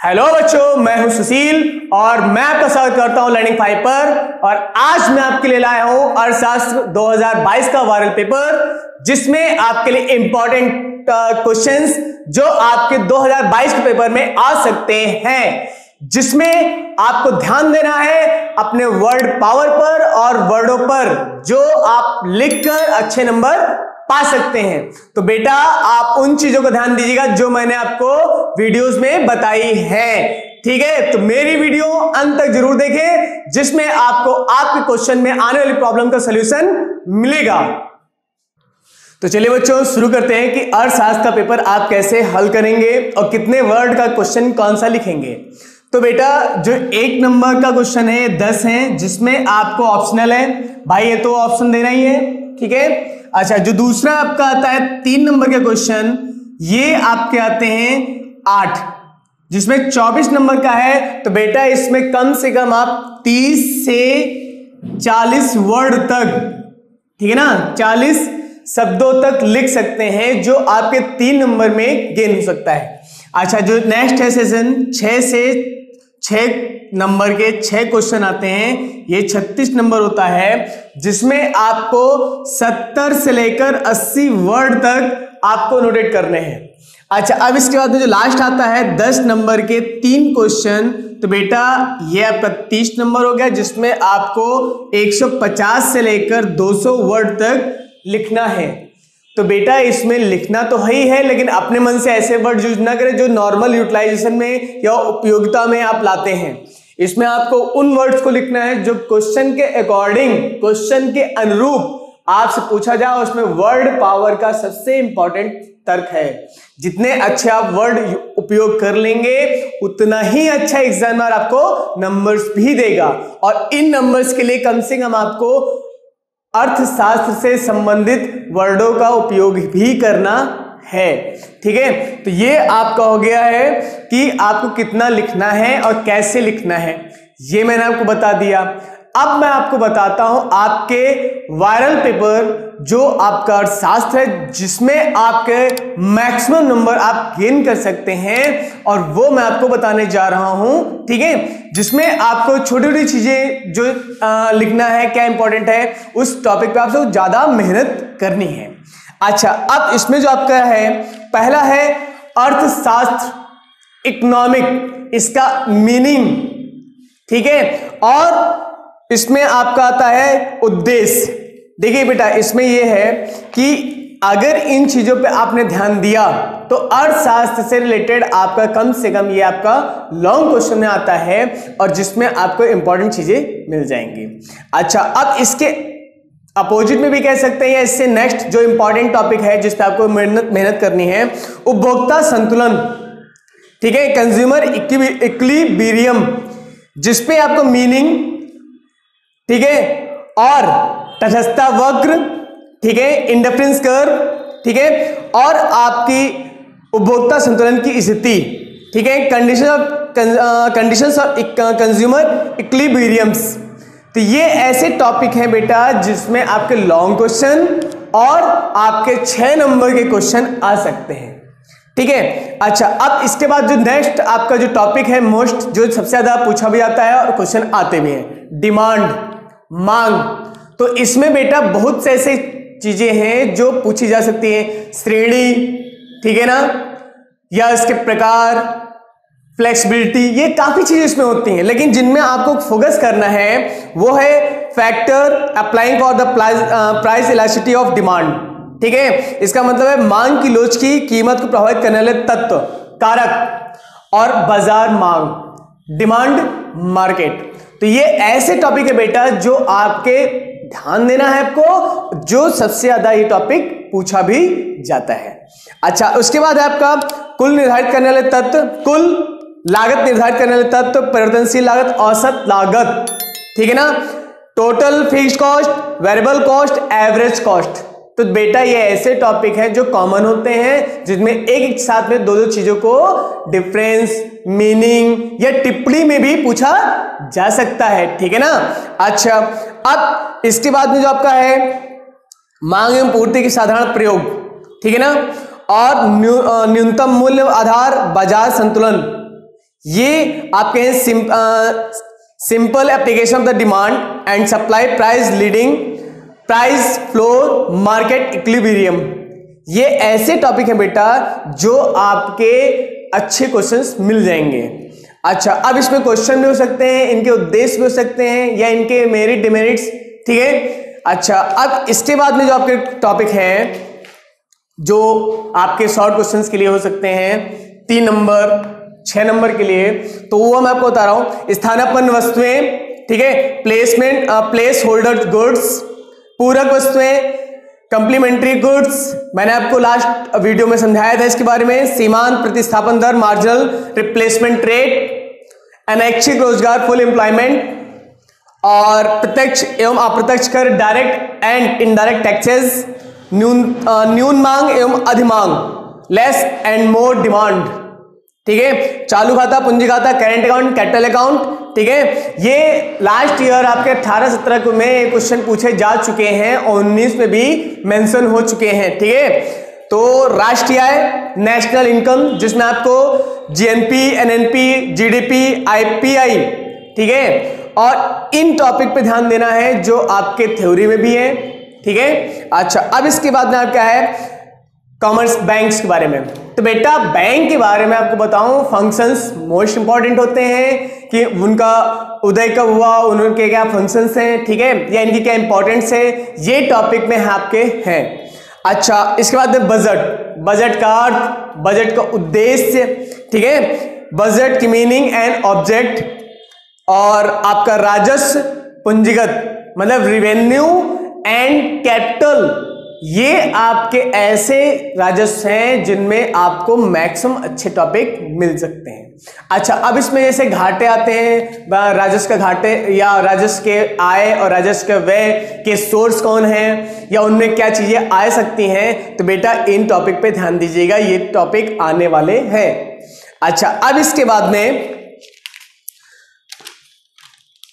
Hello बच्चों, मैं हूँ सुशील और मैं आपका स्वागत करता हूँ लर्निंग फाइव पर और आज मैं आपके लिए लाया हूँ अर्थशास्त्र 2022 का वायरल पेपर जिसमें आपके लिए इंपॉर्टेंट क्वेश्चंस जो आपके 2022 के पेपर में आ सकते हैं, जिसमें आपको ध्यान देना है अपने वर्ड पावर पर और वर्डों पर, जो आप लिखकर अच्छे नंबर पा सकते हैं। तो बेटा, आप उन चीज़ों को ध्यान दीजिएगा जो मैंने आपको वीडियोस में बताई है। ठीक है? तो मेरी वीडियो अंत तक ज़रूर देखें, जिसमें आपको, आपके क्वेश्चन में आने वाली प्रॉब्लम का सोल्यूशन मिलेगा। तो चलिए बच्चों, शुरू करते हैं कि अर्थशास्त्र का पेपर आप कैसे हल करेंगे और कितने वर्ड का क्वेश्चन कौन सा लिखेंगे। तो बेटा, जो एक नंबर का क्वेश्चन है, दस है, जिसमें आपको ऑप्शनल है। भाई, ये तो ऑप्शन देना ही है। ठीक है? अच्छा जो दूसरा आपका आता है तीन नंबर का क्वेश्चन ये आपके आते हैं आठ। जिसमें चौबीस नंबर का है तो बेटा इसमें कम से कम आप तीस से चालीस वर्ड तक, ठीक है ना? चालीस शब्दों तक लिख सकते हैं, जो आपके तीन नंबर में गेन हो सकता है। अच्छा जो नेक्स्ट है सेशन छ से छ नंबर के छह क्वेश्चन आते हैं। ये छत्तीस नंबर होता है, जिसमें आपको सत्तर से लेकर अस्सी वर्ड तक आपको नोटेट करने हैं। अच्छा अब इसके बाद में जो लास्ट आता है, दस नंबर के तीन क्वेश्चन। तो बेटा, ये आपका तीस नंबर हो गया, जिसमें आपको 150 से लेकर 200 वर्ड तक लिखना है। तो बेटा, इसमें लिखना तो है ही है, लेकिन अपने मन से ऐसे वर्ड यूज़ ना करें जो नॉर्मल यूटिलाइजेशन में या उपयोगिता में आप लाते हैं। इसमें आपको उन वर्ड्स को लिखना है जो क्वेश्चन के अकॉर्डिंग क्वेश्चन के अनुरूप आपसे पूछा जाए उसमें वर्ड पावर का सबसे इंपॉर्टेंट तर्क है। जितने अच्छे आप वर्ड उपयोग कर लेंगे, उतना ही अच्छा एग्जामिनर आपको नंबर्स भी देगा। और इन नंबर्स के लिए कम से कम आपको अर्थशास्त्र से संबंधित वर्डों का उपयोग भी करना है। ठीक है? तो ये आपका हो गया है कि आपको कितना लिखना है और कैसे लिखना है। ये मैंने आपको बता दिया। अब मैं आपको बताता हूँ आपके वायरल पेपर जो आपका अर्थशास्त्र है जिसमें आपके मैक्सिमम नंबर आप गेन कर सकते हैं और वो मैं आपको बताने जा रहा हूँ ठीक है? जिसमें आपको छोटी छोटी चीज़ें जो आ, लिखना है क्या इंपॉर्टेंट है उस टॉपिक पे आपको ज़्यादा मेहनत करनी है। अच्छा अब इसमें जो आपका है पहला है अर्थशास्त्र इकोनॉमिक इसका मीनिंग ठीक है? और इसमें आपका आता है उद्देश्य। देखिए बेटा, इसमें यह है कि अगर इन चीज़ों पे आपने ध्यान दिया तो अर्थशास्त्र से रिलेटेड आपका कम से कम ये आपका लॉन्ग क्वेश्चन में आता है और जिसमें आपको इंपॉर्टेंट चीज़ें मिल जाएँगी। अच्छा अब इसके अपोजिट में भी कह सकते हैं या इससे नेक्स्ट जो इंपॉर्टेंट टॉपिक है, जिस पे आपको मेहनत मेहनत करनी है, उपभोक्ता संतुलन। ठीक है कंज्यूमर इक्विलिब्रियम जिसपे आपको मीनिंग ठीक है? और तटस्थता वक्र, ठीक है? इंडफरेंस कर ठीक है? और आपकी उपभोक्ता संतुलन की स्थिति, ठीक है? Condition of condition of consumer equilibriums तो ये ऐसे टॉपिक हैं बेटा, जिसमें आपके लॉन्ग क्वेश्चन और आपके छह नंबर के क्वेश्चन आ सकते हैं। ठीक है? अच्छा अब इसके बाद जो नेक्स्ट आपका जो टॉपिक है मोस्ट जो सबसे ज़्यादा पूछा भी जाता है और क्वेश्चन आते भी हैं। डिमांड मांग। तो इसमें बेटा बहुत से ऐसे चीज़ें हैं जो पूछी जा सकती हैं। श्रेणी, ठीक है ना? या इसके प्रकार फ्लेक्सिबिलिटी ये काफ़ी चीज़ें इसमें होती हैं। लेकिन जिनमें आपको फोकस करना है, वो है factor applying for the price elasticity of demand ठीक है? इसका मतलब है मांग की लोच की कीमत को प्रभावित करने वाले तत्व, कारक और बाज़ार मांग डिमांड मार्केट तो ये ऐसे टॉपिक है बेटा जो आपके ध्यान देना है आपको, जो सबसे ज़्यादा ये टॉपिक पूछा भी जाता है। अच्छा उसके बाद आपका कुल निर्धारित करने वाले तत्व, कुल लागत निर्धारित करने वाले तत्व, परिवर्तनशील लागत, औसत लागत। ठीक है ना? Total fix cost variable cost average cost तो बेटा, ये ऐसे टॉपिक हैं जो कॉमन होते हैं जिसमें एक एक साथ में दो दो चीज़ों को डिफरेंस मीनिंग या टिप्पणी में भी पूछा जा सकता है, ठीक है ना? अच्छा अब इसके बाद में जो आपका है, मांग एवं पूर्ति के साधारण प्रयोग, ठीक है ना? और न्यूनतम मूल्य आधार, बाज़ार संतुलन, ये आपके simple application of the demand and supply price leading price floor market equilibrium. ये ऐसे टॉपिक है बेटा, जो आपके अच्छे क्वेश्चंस मिल जाएँगे। अच्छा अब इसमें क्वेश्चन भी हो सकते हैं, इनके उद्देश्य भी हो सकते हैं, या इनके मेरिट डिमेरिट्स ठीक है? अच्छा अब इसके बाद में जो आपके टॉपिक हैं, जो आपके शॉर्ट क्वेश्चंस के लिए हो सकते हैं, तीन नंबर छह नंबर के लिए तो वो मैं आपको बता रहा हूँ। स्थानापन्न वस्तुएँ, ठीक है? प्लेसमेंट प्लेस होल्डर गुड्स पूरक वस्तुएँ कंप्लीमेंट्री गुड्स मैंने आपको लास्ट वीडियो में समझाया था इसके बारे में, सीमांत प्रतिस्थापन दर मार्जिनल रिप्लेसमेंट रेट अनैच्छिक रोज़गार फुल एम्प्लॉयमेंट और प्रत्यक्ष एवं अप्रत्यक्ष कर डायरेक्ट एंड इनडायरेक्ट टैक्सेस न्यून न्यून मांग एवं अधिमांग लेस एंड मोर डिमांड ठीक है? चालू खाता, पूंजी खाता करेंट अकाउंट कैपिटल अकाउंट ठीक है? ये लास्ट ईयर आपके 18 सत्रह में क्वेश्चन पूछे जा चुके हैं और उन्नीस में भी मेंशन हो चुके हैं, ठीक है? तो राष्ट्रीय आय नेशनल इनकम जिसमें आपको जीएनपी एनएनपी जीडीपी आईपीआई ठीक है? और इन टॉपिक पे ध्यान देना है जो आपके थ्योरी में भी है, ठीक है? अच्छा अब इसके बाद में क्या है कॉमर्स बैंक्स के बारे में। तो बेटा बैंक के बारे में आपको बताऊँ फ़ंक्शंस मोस्ट इंपॉर्टेंट होते हैं कि उनका उदय कब हुआ, उनके क्या फ़ंक्शंस हैं, ठीक है? या इनकी क्या इंपॉर्टेंस है, ये टॉपिक में आपके हैं। अच्छा इसके बाद बजट बजट का अर्थ बजट का उद्देश्य, ठीक है? बजट की मीनिंग एंड ऑब्जेक्ट और आपका राजस्व, पूंजीगत मतलब रिवेन्यू एंड कैपिटल ये आपके ऐसे राजस्व हैं जिनमें आपको मैक्सिमम अच्छे टॉपिक मिल सकते हैं। अच्छा अब इसमें जैसे घाटे आते हैं राजस्व के घाटे या राजस्व के आय और राजस्व के व्यय के सोर्स कौन है या उनमें क्या चीज़ें आ सकती हैं तो बेटा इन टॉपिक पे ध्यान दीजिएगा, ये टॉपिक आने वाले हैं। अच्छा अब इसके बाद में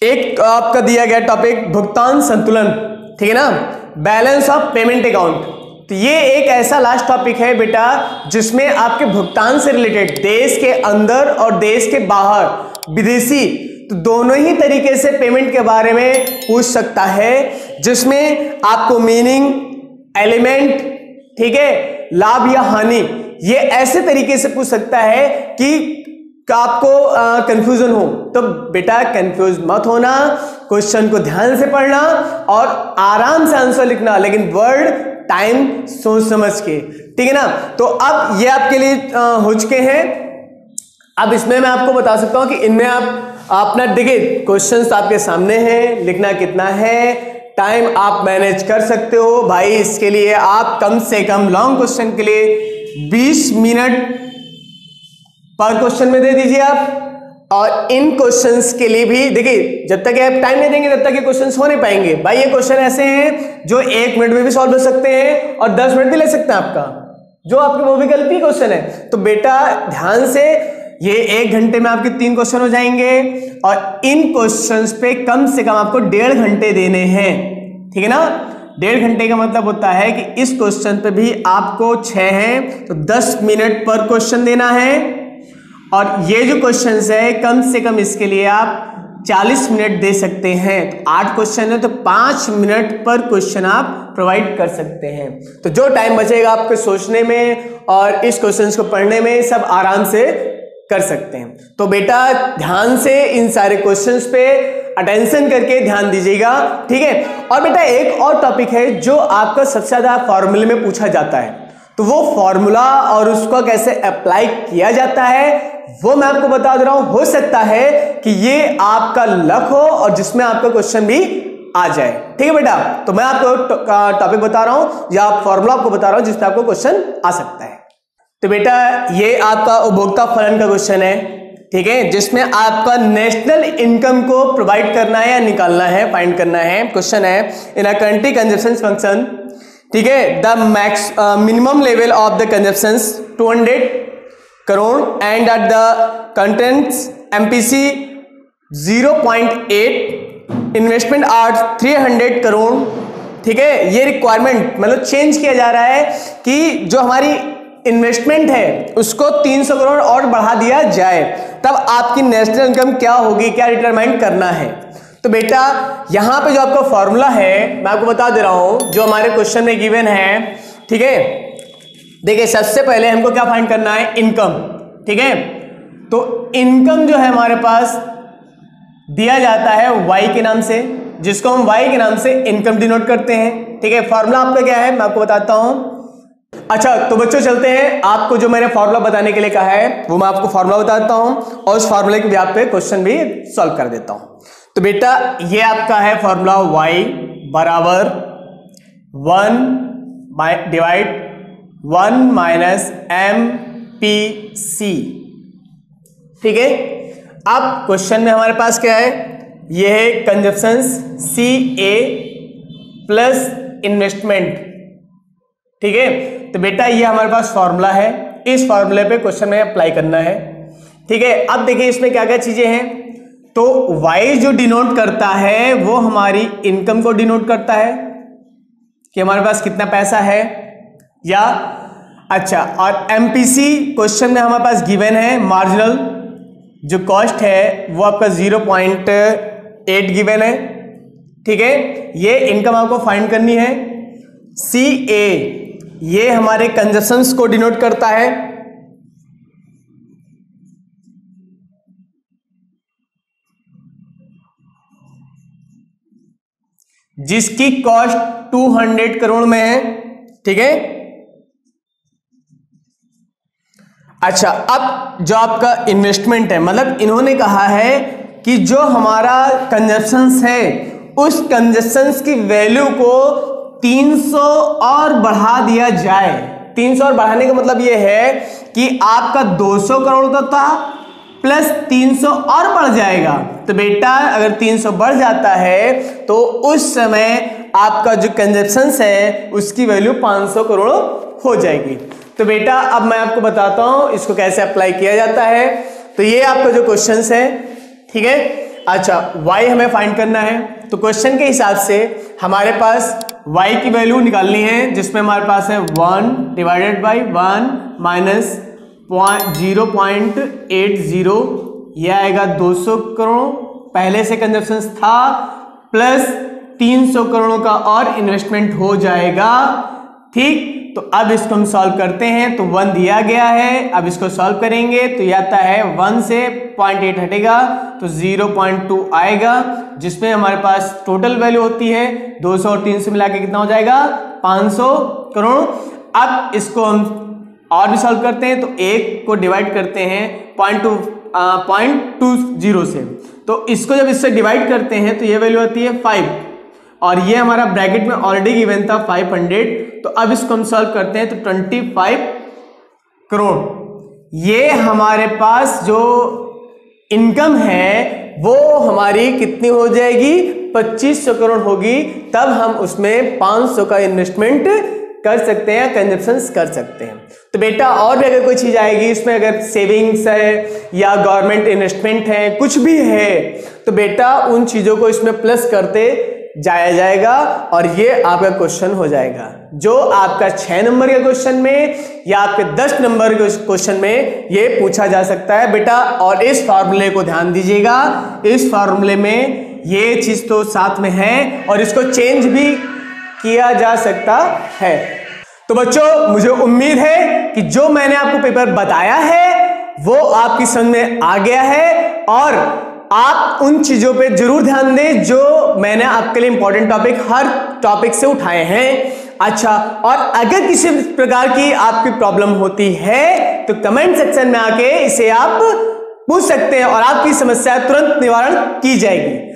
एक आपका दिया गया टॉपिक भुगतान संतुलन, ठीक है ना? Balance of payment account. तो ये एक ऐसा लास्ट टॉपिक है बेटा, जिसमें आपके भुगतान से रिलेटेड देश के अंदर और देश के बाहर, विदेशी तो दोनों ही तरीके से पेमेंट के बारे में पूछ सकता है, जिसमें आपको मीनिंग एलिमेंट ठीक है, लाभ या हानि, ये ऐसे तरीके से पूछ सकता है कि का आपको कंफ्यूजन हो तो बेटा कंफ्यूज मत होना क्वेश्चन को ध्यान से पढ़ना और आराम से आंसर लिखना, लेकिन वर्ड टाइम सोच समझ के। ठीक है ना? तो अब ये आपके लिए हो चुके हैं। अब इसमें मैं आपको बता सकता हूँ कि इनमें आप अपना देखिए क्वेश्चन आपके सामने हैं, लिखना कितना है टाइम आप मैनेज कर सकते हो। भाई, इसके लिए आप कम से कम लॉन्ग क्वेश्चन के लिए 20 मिनट पर क्वेश्चन में दे दीजिए आप। और इन क्वेश्चंस के लिए भी, देखिए, जब तक आप टाइम नहीं देंगे, तब तक ये क्वेश्चंस हो नहीं पाएँगे। भाई, ये क्वेश्चन ऐसे हैं जो एक मिनट में भी सॉल्व हो सकते हैं और दस मिनट भी ले सकते हैं आपका, जो आपके, वो विकल्पी क्वेश्चन है। तो बेटा, ध्यान से, ये एक घंटे में आपके तीन क्वेश्चन हो जाएँगे और इन क्वेश्चंस पे कम से कम आपको डेढ़ घंटे देने हैं। ठीक है ना? डेढ़ घंटे का मतलब होता है कि इस क्वेश्चन पे भी आपको छह है तो दस मिनट पर क्वेश्चन देना है। और ये जो क्वेश्चन है, कम से कम इसके लिए आप 40 मिनट दे सकते हैं। तो आठ क्वेश्चन है तो पाँच मिनट पर क्वेश्चन आप प्रोवाइड कर सकते हैं। तो जो टाइम बचेगा आपके सोचने में और इस क्वेश्चन को पढ़ने में, सब आराम से कर सकते हैं। तो बेटा, ध्यान से इन सारे क्वेश्चंस पे अटेंशन करके ध्यान दीजिएगा, ठीक है? और बेटा, एक और टॉपिक है जो आपका सबसे ज़्यादा फॉर्मूले में पूछा जाता है। तो वो फॉर्मूला और उसको कैसे अप्लाई किया जाता है, वो मैं आपको बता दे रहा हूँ। हो सकता है कि ये आपका लक हो और जिसमें आपका क्वेश्चन भी आ जाए। ठीक है बेटा? तो मैं आपको टॉपिक बता रहा हूँ या फॉर्मूला आपको बता रहा हूँ जिसमें आपको क्वेश्चन आ सकता है। तो बेटा, ये आपका उपभोक्ता फलन का क्वेश्चन है, ठीक है? जिसमें आपका नेशनल इनकम को प्रोवाइड करना है या निकालना है फाइंड करना है। क्वेश्चन है in a country consumption function ठीक है? The max minimum level of the consumption 200 crore and at the contents MPC 0.8 investment are 300 crore ठीक है? ये रिक्वायरमेंट मतलब चेंज किया जा रहा है कि जो हमारी इन्वेस्टमेंट है, उसको 300 करोड़ और बढ़ा दिया जाए। तब आपकी नेशनल इनकम क्या होगी? क्या डिटरमाइन करना है? तो बेटा, यहाँ पे जो आपका फॉर्मूला है, मैं आपको बता दे रहा हूँ, जो हमारे क्वेश्चन में गिवन है, ठीक है? देखिए, सबसे पहले हमको क्या फाइंड करना है? इनकम ठीक है? तो इनकम जो है हमारे पास, दिया जाता है वाई के नाम से, जिसको हम वाई के नाम से इनकम डिनोट करते हैं, ठीक है? फॉर्मूला आपका क्या है? मैं आपको बताता हूँ। अच्छा तो बच्चों, चलते हैं। आपको जो मैंने फॉर्मूला बताने के लिए कहा है, वो मैं आपको फॉर्मूला बताता हूँ, और उस फॉर्मूले के व्याप पे क्वेश्चन भी सॉल्व कर देता हूँ। तो बेटा, ये आपका है फॉर्मूला y बराबर one divide one minus M P C ठीक है? अब क्वेश्चन में हमारे पास क्या है? ये है consumption C A plus investment ठीक है? तो बेटा, ये हमारे पास फॉर्मूला है। इस फॉर्मूले पे क्वेश्चन में अप्लाई करना है। ठीक है? अब देखिए इसमें क्या क्या चीज़ें हैं। तो y जो डिनोट करता है, वो हमारी इनकम को डिनोट करता है कि हमारे पास कितना पैसा है? या अच्छा और एमपीसी क्वेश्चन में हमारे पास गिवन है मार्जिनल जो कॉस्ट है, वो आपका ज़ीरो पॉइंट एट गिवन है। ठीक है? ये इनकम आपको फाइंड करनी है। सी ए ये हमारे कंजप्शंस को डिनोट करता है। जिसकी कॉस्ट 200 करोड़ में है, ठीक है? अच्छा अब जो आपका इन्वेस्टमेंट है मतलब इन्होंने कहा है कि जो हमारा कंजप्शंस है, उस कंजप्शंस की वैल्यू को 300 और बढ़ा दिया जाए। 300 और बढ़ाने का मतलब यह है कि आपका 200 करोड़ का था प्लस 300 और बढ़ जाएगा। तो बेटा, अगर 300 बढ़ जाता है तो उस समय आपका जो कंजप्शन है, उसकी वैल्यू 500 करोड़ हो जाएगी। तो बेटा, अब मैं आपको बताता हूँ, इसको कैसे अप्लाई किया जाता है। तो ये आपका जो क्वेश्चन है, ठीक है? अच्छा वाई हमें फाइंड करना है। तो क्वेश्चन के हिसाब से हमारे पास y की वैल्यू निकालनी है, जिसमें हमारे पास है one divided by one minus zero point eight zero यह आएगा 200 करोड़। पहले से कंजप्शन था प्लस 300 करोड़ों का और इन्वेस्टमेंट हो जाएगा। ठीक तो अब इसको हम सॉल्व करते हैं तो वन दिया गया है। अब इसको सॉल्व करेंगे तो यह आता है वन से पॉइंट एट हटेगा तो ज़ीरो पॉइंट टू आएगा, जिसमें हमारे पास टोटल वैल्यू होती है 200 और 300 मिला के कितना हो जाएगा? 500 करोड़। अब इसको हम और भी सॉल्व करते हैं तो एक को डिवाइड करते हैं point two point two zero से। तो इसको जब इससे डिवाइड करते हैं तो ये वैल्यू आती है फाइव और ये हमारा ब्रैकेट में ऑलरेडी गिवन था फाइव हंड्रेड तो अब इसको हम सॉल्व करते हैं तो ट्वेंटी फाइव करोड़ ये हमारे पास जो इनकम है, वो हमारी कितनी हो जाएगी? 2500 करोड़ होगी। तब हम उसमें 500 का इन्वेस्टमेंट कर सकते हैं कंजप्शन कर सकते हैं। तो बेटा और भी अगर कोई चीज़ आएगी इसमें अगर सेविंग्स है या गवर्नमेंट इन्वेस्टमेंट है, कुछ भी है तो बेटा उन चीज़ों को इसमें प्लस करते जाया जाएगा और ये आपका क्वेश्चन हो जाएगा। जो आपका छह नंबर के क्वेश्चन में या आपके दस नंबर के क्वेश्चन में ये पूछा जा सकता है। बेटा और इस फॉर्मूले को ध्यान दीजिएगा। इस फॉर्मूले में ये चीज़ तो साथ में है और इसको चेंज भी किया जा सकता है। तो बच्चों, मुझे उम्मीद है कि जो मैंने आपको पेपर बताया है, वो आपकी समझ में आ गया है और आप उन चीज़ों पे ज़रूर ध्यान दें जो मैंने आपके लिए इंपॉर्टेंट टॉपिक हर टॉपिक से उठाए हैं। अच्छा और अगर किसी प्रकार की आपकी प्रॉब्लम होती है तो कमेंट सेक्शन में आके इसे आप पूछ सकते हैं और आपकी समस्या तुरंत निवारण की जाएगी।